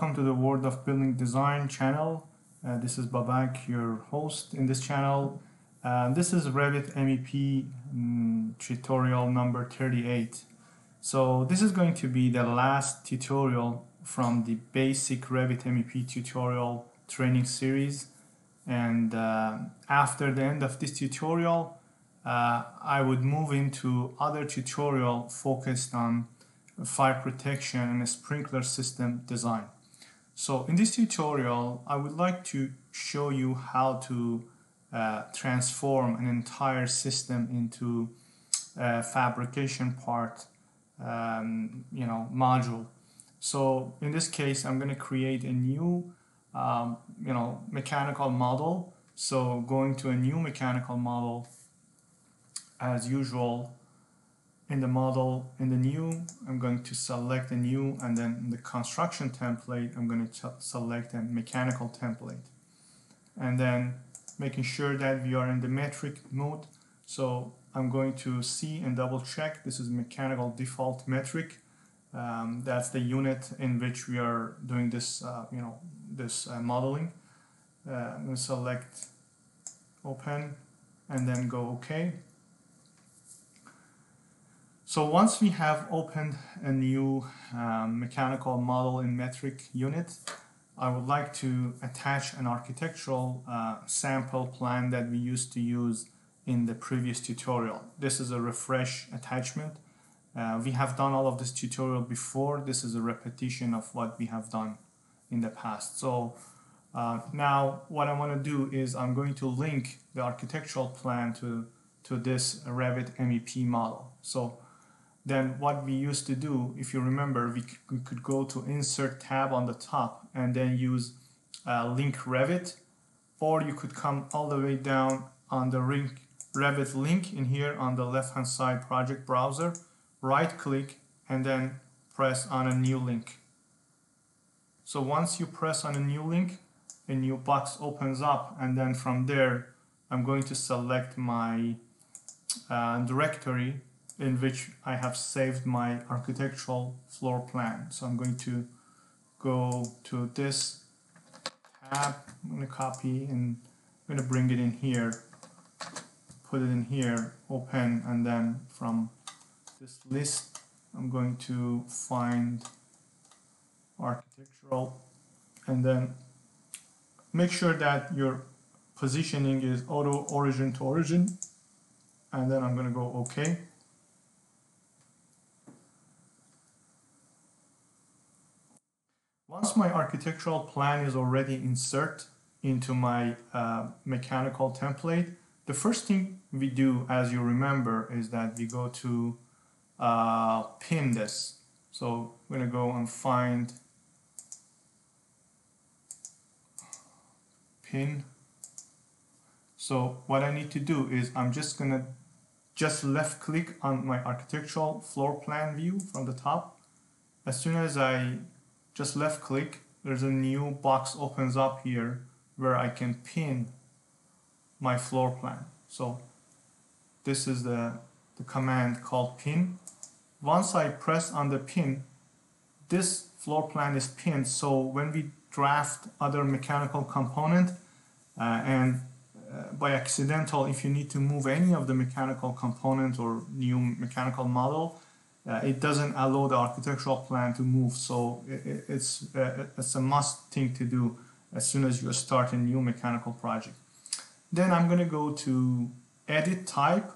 welcome to the World of Building Design channel. Uh, this is Babak, your host in this channel. Uh, this is Revit MEP um, tutorial number 38. So this is going to be the last tutorial from the basic Revit MEP tutorial training series. And uh, after the end of this tutorial, uh, I would move into other tutorial focused on fire protection and sprinkler system design. So in this tutorial, I would like to show you how to uh, transform an entire system into a fabrication part, um, you know, module. So in this case, I'm going to create a new, um, you know, mechanical model. So going to a new mechanical model, as usual, in the model in the new I'm going to select a new and then in the construction template I'm going to select a mechanical template. And then making sure that we are in the metric mode. So I'm going to see and double check. This is mechanical default metric. Um, that's the unit in which we are doing this uh, you know this uh, modeling. Uh, I'm going to select open and then go OK so once we have opened a new um, mechanical model in metric unit, I would like to attach an architectural uh, sample plan that we used to use in the previous tutorial. This is a refresh attachment. Uh, we have done all of this tutorial before. This is a repetition of what we have done in the past. So uh, now what I want to do is I'm going to link the architectural plan to, to this Revit MEP model. So then what we used to do, if you remember, we, we could go to insert tab on the top and then use uh, link Revit, or you could come all the way down on the link, Revit link in here on the left hand side project browser, right click and then press on a new link. So once you press on a new link, a new box opens up and then from there I'm going to select my uh, directory in which I have saved my architectural floor plan. So I'm going to go to this tab, I'm going to copy and I'm going to bring it in here, put it in here, open, and then from this list, I'm going to find architectural and then make sure that your positioning is auto origin to origin and then I'm going to go OK. Once my architectural plan is already insert into my uh, mechanical template, the first thing we do, as you remember, is that we go to uh, pin this. So I'm going to go and find pin. So what I need to do is I'm just going to just left click on my architectural floor plan view from the top. As soon as I just left click there's a new box opens up here where I can pin my floor plan. So this is the, the command called pin. Once I press on the pin this floor plan is pinned. So when we draft other mechanical component uh, and uh, by accidental if you need to move any of the mechanical component or new mechanical model uh, it doesn't allow the architectural plan to move. So it, it's, uh, it's a must thing to do as soon as you start a new mechanical project. Then I'm going to go to edit type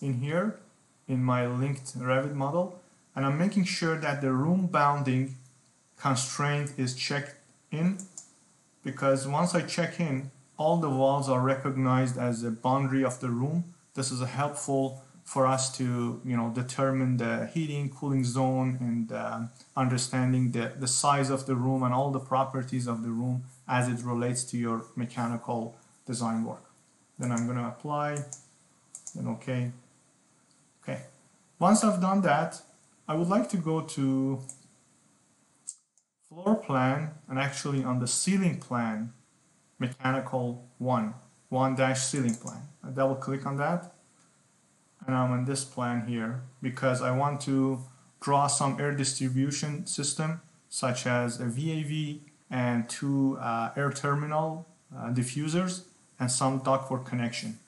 in here in my linked Revit model and I'm making sure that the room bounding constraint is checked in because once I check in all the walls are recognized as a boundary of the room. This is a helpful for us to you know determine the heating cooling zone and uh, understanding the, the size of the room and all the properties of the room as it relates to your mechanical design work. Then I'm going to apply then okay. Okay. Once I've done that I would like to go to floor plan and actually on the ceiling plan mechanical 1 1 dash ceiling plan. I double click on that and I'm on this plan here because I want to draw some air distribution system such as a VAV and two uh, air terminal uh, diffusers and some ductwork connection.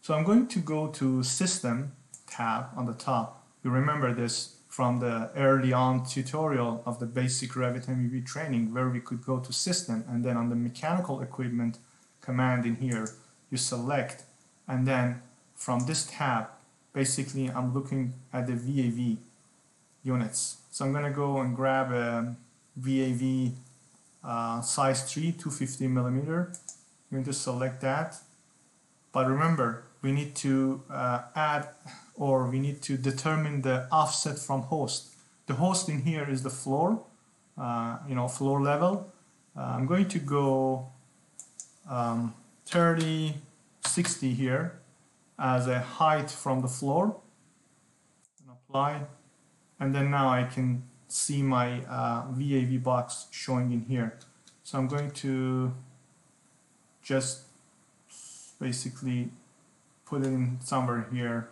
So I'm going to go to System tab on the top. You remember this from the early on tutorial of the basic Revit MEP training where we could go to System and then on the mechanical equipment command in here you select and then from this tab basically I'm looking at the VAV units. So I'm going to go and grab a VAV uh, size 3, 250 millimeter. I'm going to select that. But remember, we need to uh, add or we need to determine the offset from host. The host in here is the floor, uh, you know, floor level. Uh, I'm going to go um, 30, 60 here as a height from the floor. And apply. And then now I can see my uh, VAV box showing in here. So I'm going to just basically put it in somewhere here.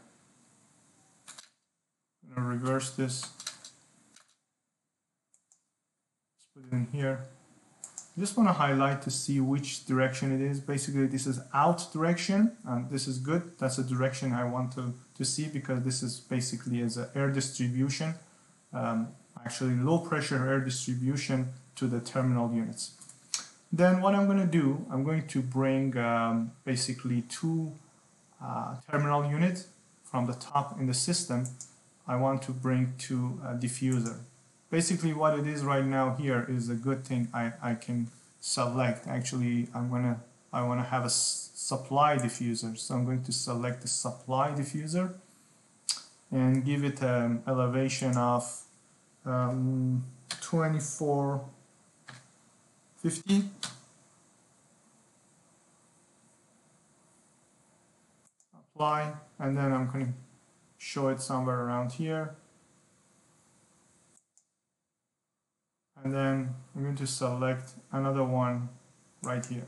I'm gonna reverse this. Let's put it in here I just want to highlight to see which direction it is. Basically, this is out direction, and this is good. That's the direction I want to, to see because this is basically as an air distribution, um, actually low pressure air distribution to the terminal units. Then what I'm going to do, I'm going to bring um, basically two uh, terminal units from the top in the system. I want to bring to a diffuser basically what it is right now here is a good thing I, I can select. Actually I'm gonna I want to have a supply diffuser. So I'm going to select the supply diffuser and give it an elevation of um, 2450 apply and then I'm going to show it somewhere around here and then I'm going to select another one right here.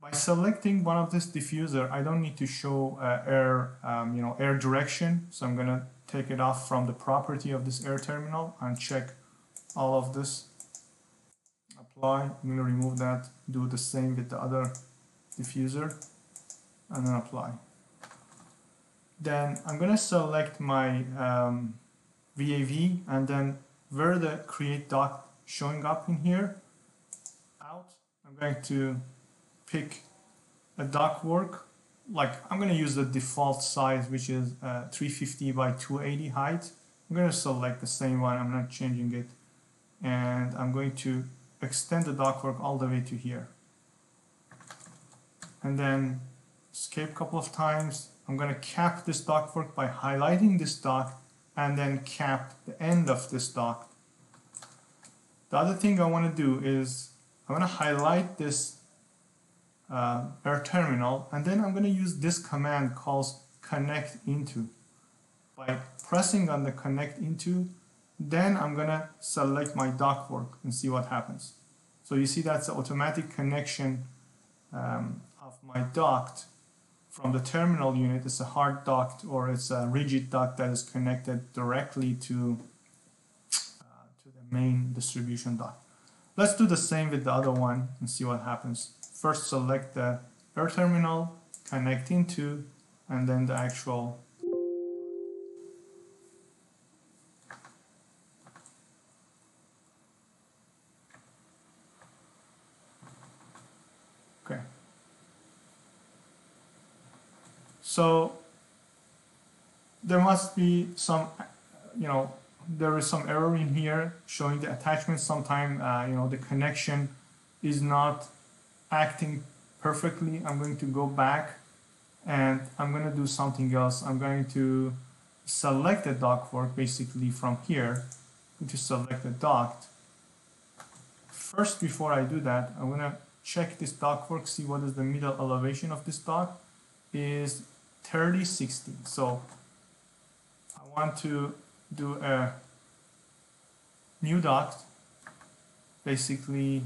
By selecting one of this diffuser, I don't need to show uh, air, um, you know, air direction. So I'm going to take it off from the property of this air terminal and check all of this. Apply. I'm going to remove that. Do the same with the other diffuser and then apply. Then I'm going to select my um, VAV and then where the create duct showing up in here? Out I'm going to pick a duct work. Like I'm going to use the default size which is uh, 350 by 280 height. I'm going to select the same one I'm not changing it. And I'm going to extend the duct work all the way to here. And then escape a couple of times. I'm going to cap this duct work by highlighting this duct and then cap the end of this duct. The other thing I want to do is I want to highlight this uh, air terminal and then I'm going to use this command called connect into. By pressing on the connect into, then I'm going to select my ductwork and see what happens. So you see that's the automatic connection um, of my duct from the terminal unit is a hard duct or it's a rigid duct that is connected directly to, uh, to the main distribution duct. Let's do the same with the other one and see what happens. First select the air terminal, connect into, and then the actual So there must be some, you know, there is some error in here showing the attachment. Sometime, uh, you know, the connection is not acting perfectly. I'm going to go back and I'm going to do something else. I'm going to select the ductwork basically from here. To select the duct. First, before I do that, I'm going to check this ductwork, see what is the middle elevation of this duct is 30, 60. So I want to do a new duct. Basically,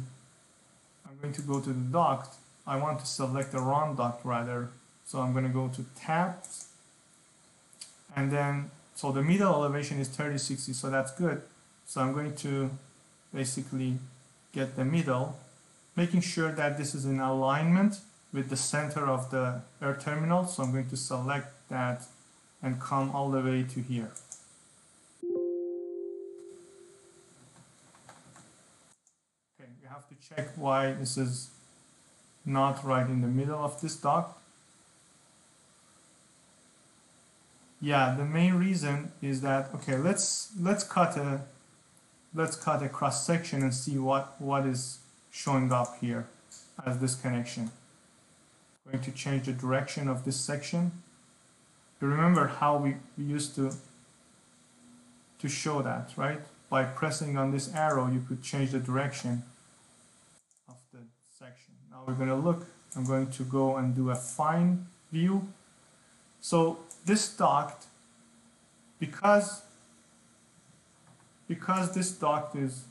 I'm going to go to the duct. I want to select the run duct rather. So I'm going to go to tabs and then so the middle elevation is 3060 so that's good so I'm going to basically get the middle making sure that this is in alignment with the center of the air terminal so I'm going to select that and come all the way to here. Okay we have to check why this is not right in the middle of this duct. Yeah the main reason is that okay let's let's cut a let's cut a cross section and see what what is showing up here as this connection going to change the direction of this section. You remember how we, we used to to show that right? By pressing on this arrow you could change the direction of the section. Now we're going to look. I'm going to go and do a fine view. So this duct, because because this duct is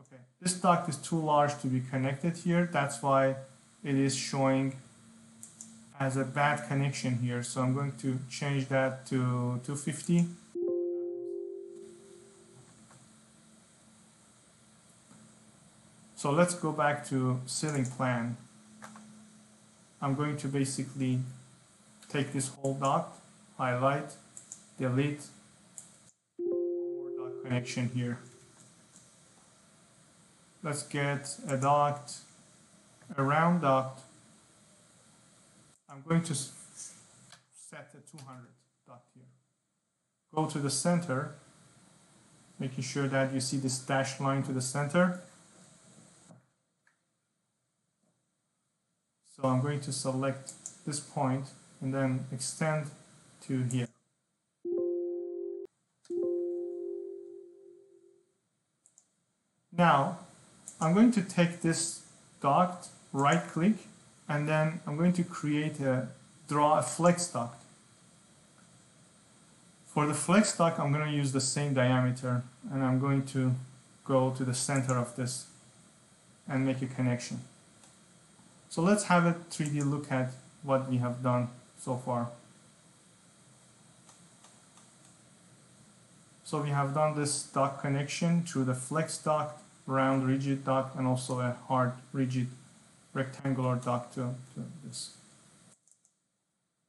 okay, this duct is too large to be connected here. That's why it is showing as a bad connection here. So I'm going to change that to 250. So let's go back to ceiling plan. I'm going to basically take this whole duct, highlight, delete, more connection here. Let's get a duct, a round duct. I'm going to set a 200 duct here. Go to the center, making sure that you see this dashed line to the center. So I'm going to select this point and then extend to here. Now, I'm going to take this duct, right click, and then I'm going to create a, draw a flex duct. For the flex duct, I'm going to use the same diameter, and I'm going to go to the center of this and make a connection. So let's have a 3D look at what we have done so far. So we have done this duct connection through the flex duct, round rigid duct, and also a hard rigid rectangular duct to, to this.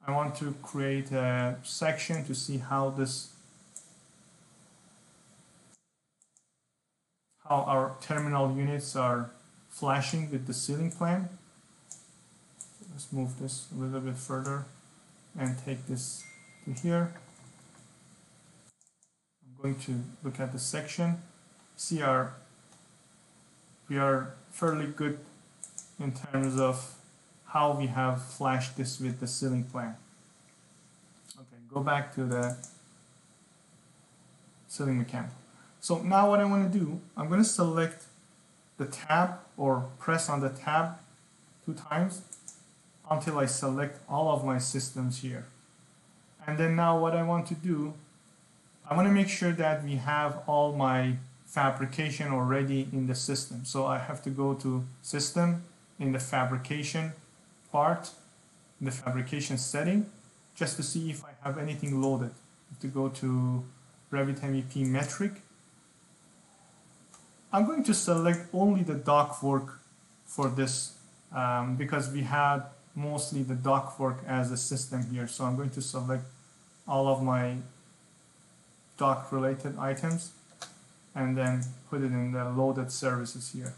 I want to create a section to see how this how our terminal units are flashing with the ceiling plan. Let's move this a little bit further and take this to here. I'm going to look at the section. See our we are fairly good in terms of how we have flashed this with the ceiling plan. Okay, go back to the ceiling mechanical. So now what I want to do, I'm going to select the tab or press on the tab two times until I select all of my systems here. And then now what I want to do, I want to make sure that we have all my fabrication already in the system. So I have to go to system in the fabrication part, the fabrication setting, just to see if I have anything loaded. Have to go to Revit MEP metric. I'm going to select only the duct work for this um, because we had mostly the duct work as a system here. So I'm going to select all of my duct related items and then put it in the loaded services here.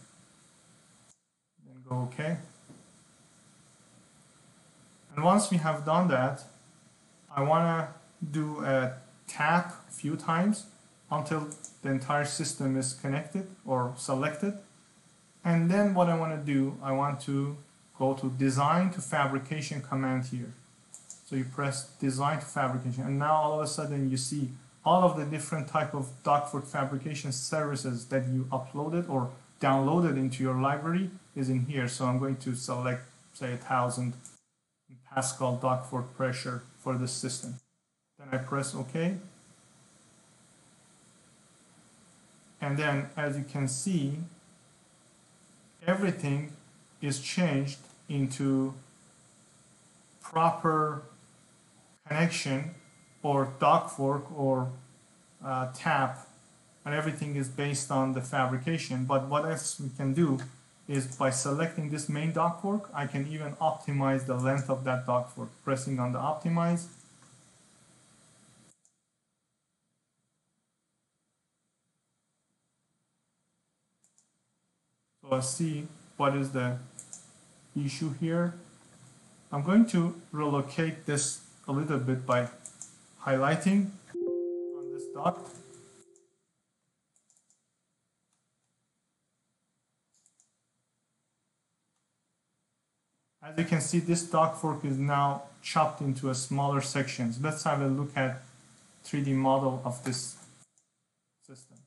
Then go OK. And once we have done that, I want to do a tap a few times until the entire system is connected or selected. And then what I want to do, I want to go to design to fabrication command here. So you press design to fabrication and now all of a sudden you see all of the different type of ductwork fabrication services that you uploaded or downloaded into your library is in here. So I'm going to select say a thousand Pascal ductwork pressure for this system. Then I press OK. And then as you can see, everything is changed into proper connection or ductwork or uh, tap and everything is based on the fabrication. But what else we can do is by selecting this main ductwork, I can even optimize the length of that ductwork. Pressing on the optimize. So let's see what is the issue here. I'm going to relocate this a little bit by highlighting on this duct. As you can see, this ductwork is now chopped into a smaller sections. Let's have a look at 3D model of this system.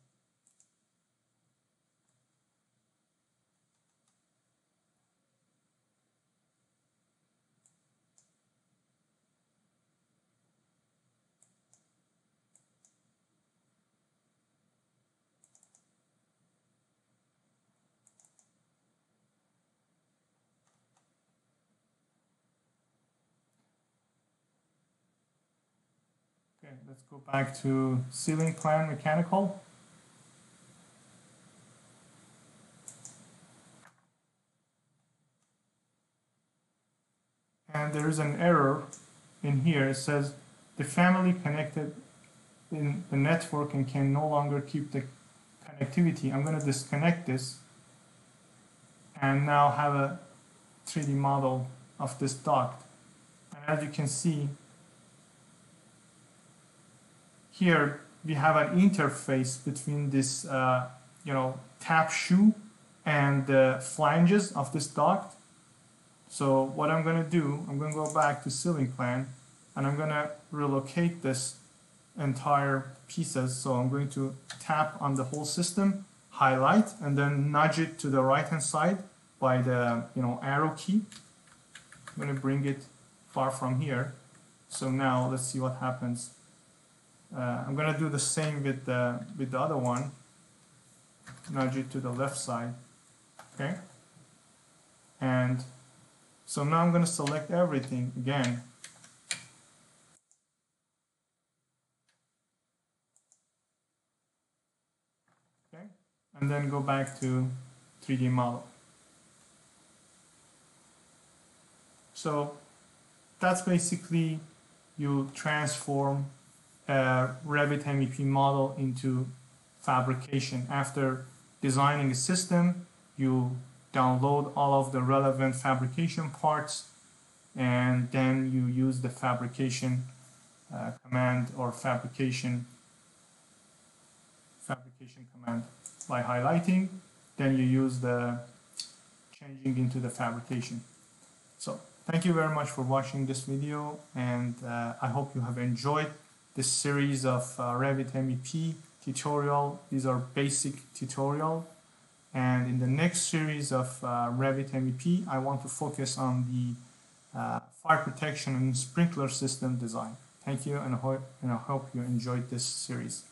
Okay, let's go back to ceiling plan mechanical. And there is an error in here. It says the family connected in the network and can no longer keep the connectivity. I'm going to disconnect this and now have a 3D model of this duct. And as you can see, here we have an interface between this, uh, you know, tap shoe and the flanges of this duct. So what I'm going to do, I'm going to go back to ceiling plan and I'm going to relocate this entire pieces. So I'm going to tap on the whole system, highlight, and then nudge it to the right hand side by the you know arrow key. I'm going to bring it far from here. So now let's see what happens. Uh, I'm gonna do the same with the with the other one. Nudge it to the left side, okay? And so now I'm gonna select everything again. Okay, and then go back to 3D model. So that's basically you transform a Revit MEP model into fabrication. After designing a system, you download all of the relevant fabrication parts and then you use the fabrication uh, command or fabrication fabrication command by highlighting then you use the changing into the fabrication so thank you very much for watching this video and uh, I hope you have enjoyed this series of uh, Revit MEP tutorial. These are basic tutorial. And in the next series of uh, Revit MEP, I want to focus on the uh, fire protection and sprinkler system design. Thank you, and I, hope, and I hope you enjoyed this series.